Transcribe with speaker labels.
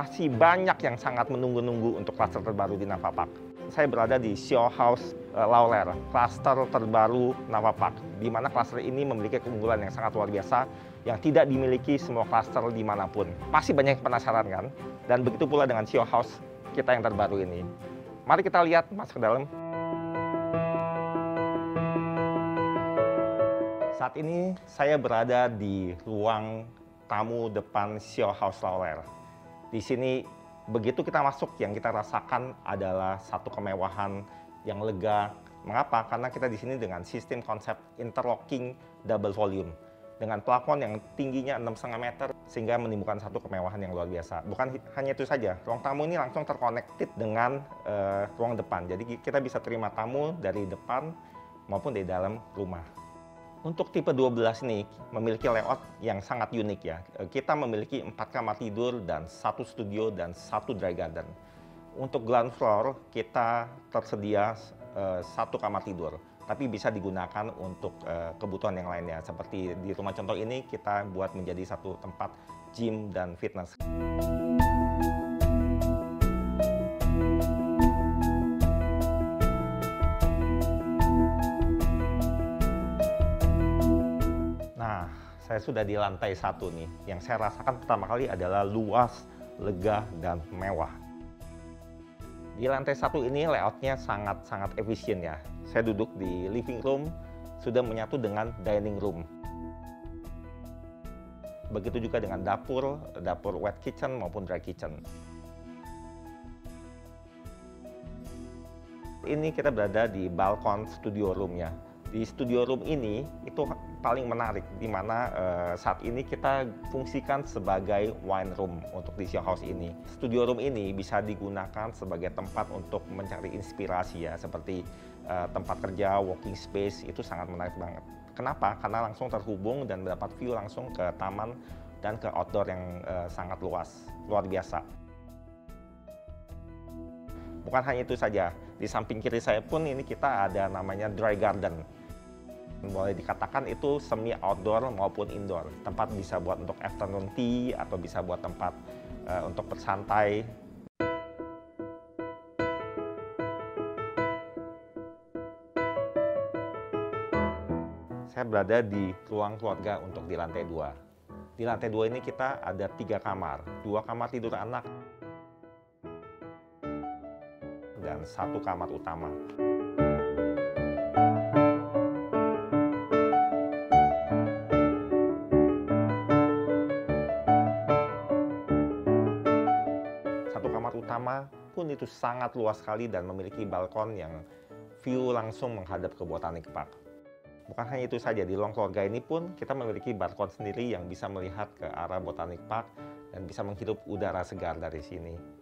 Speaker 1: masih banyak yang sangat menunggu-nunggu untuk klaster terbaru di Navapak. Saya berada di Show House uh, Lauler, klaster terbaru Navapak, di mana klaster ini memiliki keunggulan yang sangat luar biasa yang tidak dimiliki semua klaster di mana pun. Pasti banyak yang penasaran kan? Dan begitu pula dengan Show House kita yang terbaru ini. Mari kita lihat masuk ke dalam. Saat ini saya berada di ruang tamu depan Show House Lauler. Di sini begitu kita masuk yang kita rasakan adalah satu kemewahan yang lega. Mengapa? Karena kita di sini dengan sistem konsep interlocking double volume dengan plafon yang tingginya 6,5 meter sehingga menimbulkan satu kemewahan yang luar biasa. Bukan hanya itu saja, ruang tamu ini langsung terkonektif dengan uh, ruang depan. Jadi kita bisa terima tamu dari depan maupun dari dalam rumah. Untuk tipe 12 ini memiliki layout yang sangat unik ya. Kita memiliki empat kamar tidur dan satu studio dan satu dry garden. Untuk ground floor kita tersedia uh, satu kamar tidur, tapi bisa digunakan untuk uh, kebutuhan yang lainnya. Seperti di rumah contoh ini kita buat menjadi satu tempat gym dan fitness. Saya sudah di lantai satu nih. Yang saya rasakan pertama kali adalah luas, lega, dan mewah. Di lantai satu ini layoutnya sangat-sangat efisien ya. Saya duduk di living room, sudah menyatu dengan dining room. Begitu juga dengan dapur, dapur wet kitchen maupun dry kitchen. Ini kita berada di balkon studio room ya di studio room ini itu paling menarik di mana uh, saat ini kita fungsikan sebagai wine room untuk di show house ini. Studio room ini bisa digunakan sebagai tempat untuk mencari inspirasi ya seperti uh, tempat kerja, walking space itu sangat menarik banget. Kenapa? Karena langsung terhubung dan mendapat view langsung ke taman dan ke outdoor yang uh, sangat luas, luar biasa. Bukan hanya itu saja, di samping kiri saya pun ini kita ada namanya dry garden boleh dikatakan itu semi outdoor maupun indoor. Tempat bisa buat untuk afternoon tea atau bisa buat tempat uh, untuk bersantai. Saya berada di ruang keluarga untuk di lantai dua. Di lantai dua ini kita ada tiga kamar, dua kamar tidur anak dan satu kamar utama. Utama pun itu sangat luas sekali dan memiliki balkon yang view langsung menghadap ke Botanic Park. Bukan hanya itu saja, di ruang keluarga ini pun kita memiliki balkon sendiri yang bisa melihat ke arah Botanic Park dan bisa menghirup udara segar dari sini.